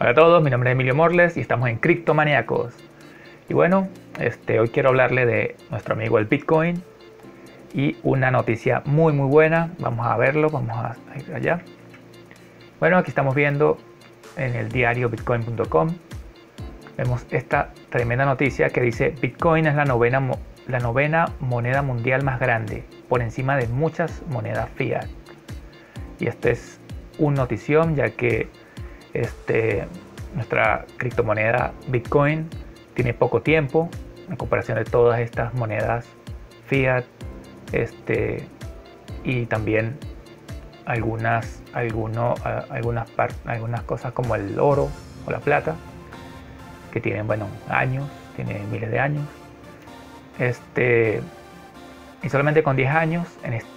Hola a todos, mi nombre es Emilio Morles y estamos en Criptomaniacos. Y bueno, este, hoy quiero hablarle de nuestro amigo el Bitcoin y una noticia muy muy buena. Vamos a verlo, vamos a ir allá. Bueno, aquí estamos viendo en el diario bitcoin.com. Vemos esta tremenda noticia que dice Bitcoin es la novena, la novena moneda mundial más grande, por encima de muchas monedas fiat. Y este es un notición ya que este, nuestra criptomoneda Bitcoin tiene poco tiempo en comparación de todas estas monedas fiat este, y también algunas, alguno, algunas, algunas cosas como el oro o la plata que tienen bueno, años, tienen miles de años. Este, y solamente con 10 años,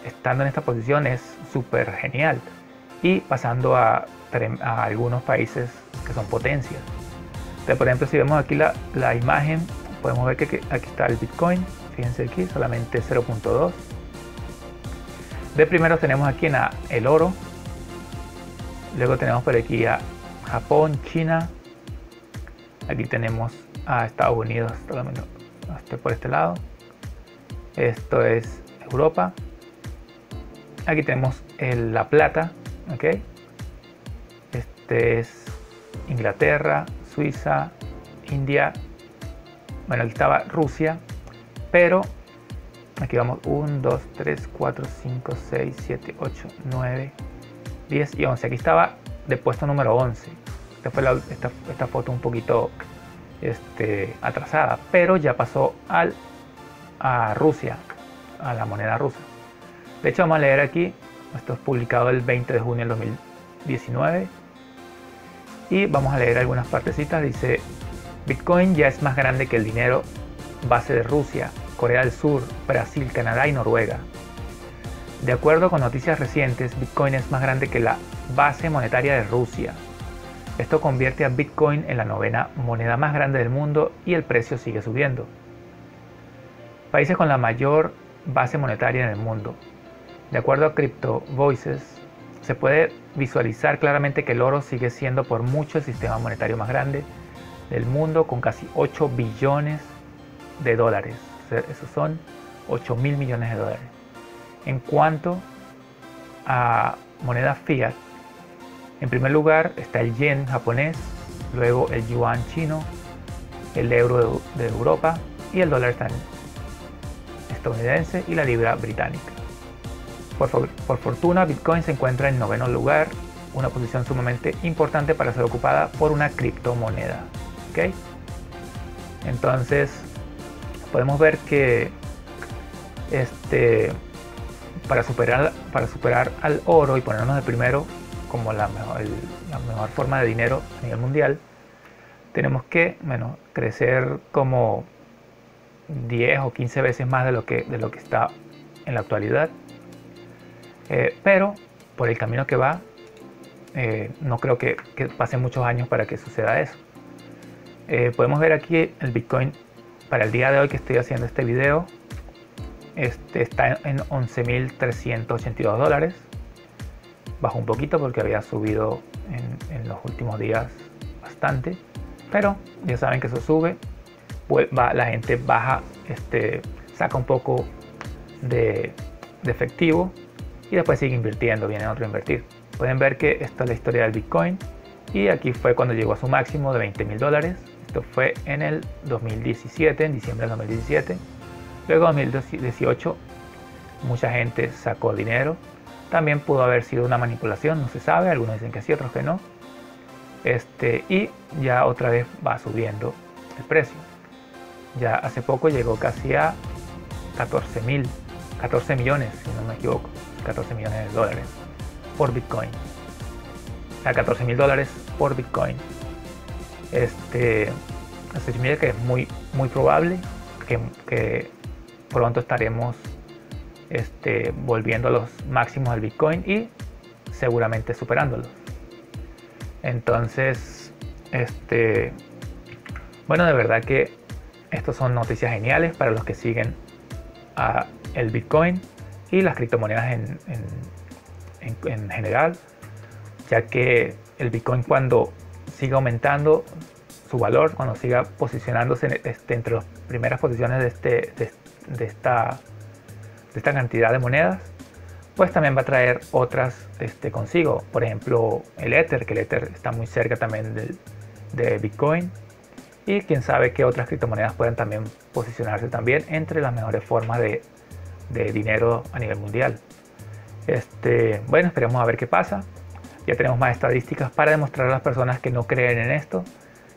estando en esta posición, es súper genial. Y pasando a a algunos países que son potencias. por ejemplo, si vemos aquí la, imagen, podemos ver que, aquí está el Bitcoin. Fíjense aquí, solamente 0.2. De primero tenemos aquí en el oro. Luego tenemos por aquí a Japón, China. Aquí tenemos a Estados Unidos, hasta por este lado. Esto es Europa. Aquí tenemos la plata, ¿ok? Este es Inglaterra, Suiza, India. Bueno, aquí estaba Rusia, pero aquí vamos 1, 2, 3, 4, 5, 6, 7, 8, 9, 10 y 11. Aquí estaba de puesto número 11. Esta fue esta, foto un poquito este, atrasada, pero ya pasó al, a Rusia, a la moneda rusa. De hecho, vamos a leer aquí, esto es publicado el 20 de junio del 2019 y vamos a leer algunas partecitas. Dice, Bitcoin ya es más grande que el dinero base de Rusia, Corea del Sur, Brasil, Canadá y Noruega. De acuerdo con noticias recientes, Bitcoin es más grande que la base monetaria de Rusia. Esto convierte a Bitcoin en la novena moneda más grande del mundo y el precio sigue subiendo. Países con la mayor base monetaria en el mundo. De acuerdo a Crypto Voices, se puede visualizar claramente que el oro sigue siendo por mucho el sistema monetario más grande del mundo con casi 8 billones de dólares. esos son 8 mil millones de dólares. En cuanto a monedas fiat, en primer lugar está el yen japonés, luego el yuan chino, el euro de Europa y el dólar estadounidense y la libra británica. Por, fortuna, Bitcoin se encuentra en noveno lugar, una posición sumamente importante para ser ocupada por una criptomoneda. Entonces, podemos ver que este, para, superar, para superar al oro y ponernos de primero como la mejor, forma de dinero a nivel mundial, tenemos que bueno, crecer como 10 o 15 veces más de lo que está en la actualidad eh, pero por el camino que va, eh, no creo que, pasen muchos años para que suceda eso. Eh, podemos ver aquí el Bitcoin para el día de hoy que estoy haciendo este video. Este está en 11.382 dólares. Bajó un poquito porque había subido en, los últimos días bastante. Pero ya saben que eso sube. La gente baja, este, saca un poco de efectivo y después sigue invirtiendo, viene otro a invertir. Pueden ver que esta es la historia del Bitcoin y aquí fue cuando llegó a su máximo de 20 mil dólares. Esto fue en el 2017, en diciembre del 2017. Luego en 2018 mucha gente sacó dinero. También pudo haber sido una manipulación, no se sabe, algunos dicen que sí, otros que no. Este, y ya otra vez va subiendo el precio. Ya hace poco llegó casi a 14 mil, 14 millones, si no me equivoco. 14 millones de dólares por Bitcoin. A 14 mil dólares por Bitcoin. Este, así que es muy, muy probable que, pronto estaremos este, volviendo a los máximos del Bitcoin y seguramente superándolos. Entonces, este, bueno, de verdad que estos son noticias geniales para los que siguen a el Bitcoin y las criptomonedas en, en, general, ya que el Bitcoin cuando siga aumentando su valor, cuando siga posicionándose este, entre las primeras posiciones de, este, de, esta, de esta cantidad de monedas, pues también va a traer otras este, consigo. Por ejemplo, el Ether, que el Ether está muy cerca también de Bitcoin. Y quién sabe qué otras criptomonedas pueden también posicionarse también entre las mejores formas de, de dinero a nivel mundial. Este, bueno, esperemos a ver qué pasa. Ya tenemos más estadísticas para demostrar a las personas que no creen en esto,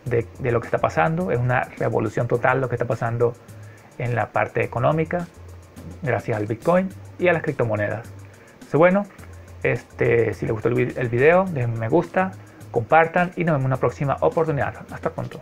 de, lo que está pasando. Es una revolución total lo que está pasando en la parte económica, gracias al Bitcoin y a las criptomonedas. Bueno, este, si les gustó el, video, denme me gusta, compartan y nos vemos en una próxima oportunidad. Hasta pronto.